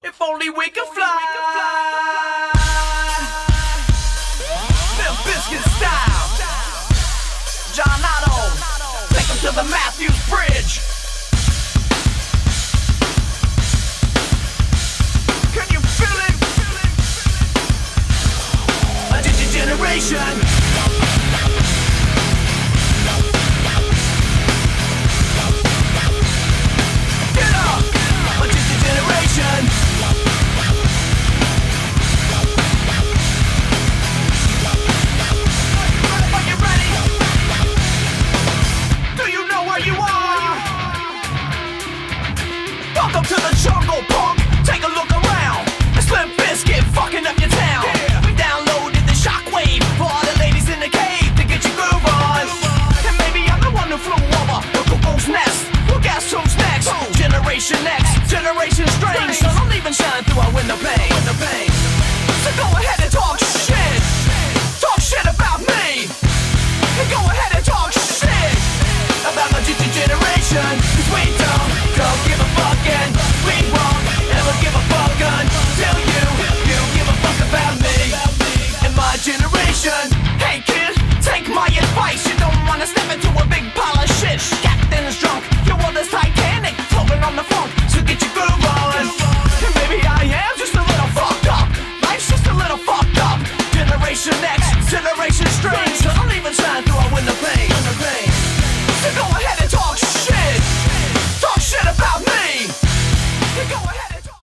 If only we could fly. Bill Biscuit style. John Otto. Take him to the Matthews Bridge. Can you feel it? A generation. generation X, generation strange. So don't even shine